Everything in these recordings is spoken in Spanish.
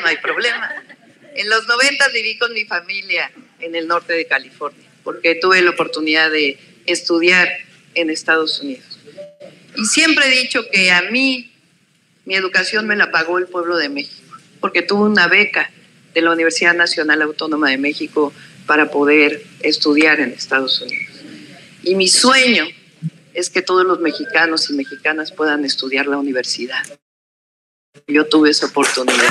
no hay problema. En los 90 viví con mi familia en el norte de California, porque tuve la oportunidad de estudiar en Estados Unidos. Y siempre he dicho que a mí mi educación me la pagó el pueblo de México, porque tuve una beca de la Universidad Nacional Autónoma de México para poder estudiar en Estados Unidos. Y mi sueño es que todos los mexicanos y mexicanas puedan estudiar la universidad. Yo tuve esa oportunidad.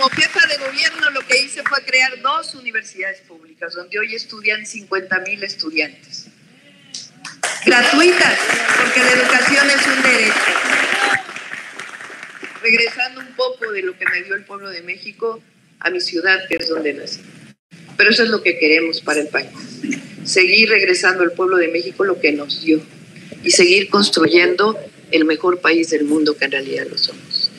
Como jefa de gobierno lo que hice fue crear dos universidades públicas donde hoy estudian 50 mil estudiantes. Gratuitas, porque la educación es un derecho. Regresando un poco de lo que me dio el pueblo de México a mi ciudad, que es donde nací. Pero eso es lo que queremos para el país. Seguir regresando al pueblo de México lo que nos dio y seguir construyendo el mejor país del mundo que en realidad lo somos.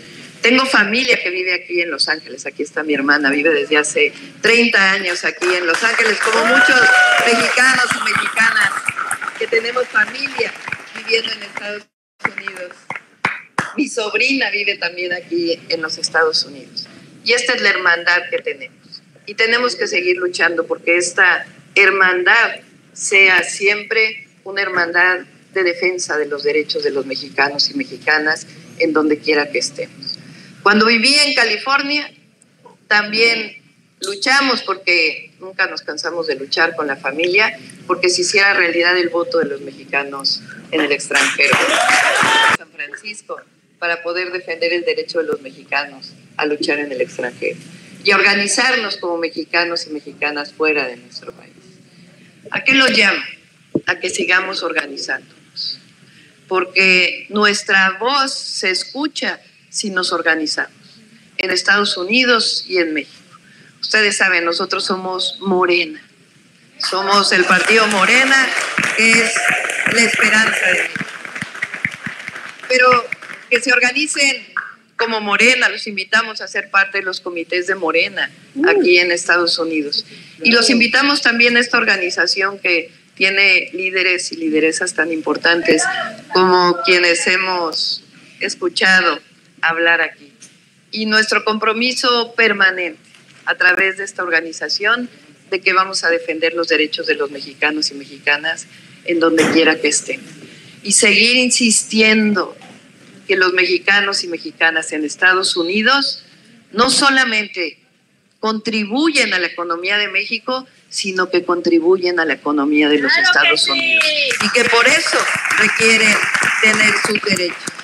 Tengo familia que vive aquí en Los Ángeles, aquí está mi hermana, vive desde hace 30 años aquí en Los Ángeles, como muchos mexicanos y mexicanas que tenemos familia viviendo en Estados Unidos. Mi sobrina vive también aquí en los Estados Unidos. Y esta es la hermandad que tenemos. Y tenemos que seguir luchando porque esta hermandad sea siempre una hermandad de defensa de los derechos de los mexicanos y mexicanas en donde quiera que estemos. Cuando viví en California, también luchamos porque nunca nos cansamos de luchar con la familia, porque se hiciera realidad el voto de los mexicanos en el extranjero. San Francisco, para poder defender el derecho de los mexicanos a luchar en el extranjero y organizarnos como mexicanos y mexicanas fuera de nuestro país. ¿A qué lo llamo? A que sigamos organizándonos, porque nuestra voz se escucha si nos organizamos, en Estados Unidos y en México. Ustedes saben, nosotros somos Morena, somos el partido Morena, que es la esperanza de México. Pero que se organicen como Morena, los invitamos a ser parte de los comités de Morena aquí en Estados Unidos. Y los invitamos también a esta organización que tiene líderes y lideresas tan importantes como quienes hemos escuchado hablar aquí. Y nuestro compromiso permanente a través de esta organización de que vamos a defender los derechos de los mexicanos y mexicanas en donde quiera que estén. Y seguir insistiendo que los mexicanos y mexicanas en Estados Unidos no solamente contribuyen a la economía de México, sino que contribuyen a la economía de los Estados Unidos y que por eso requieren tener sus derechos.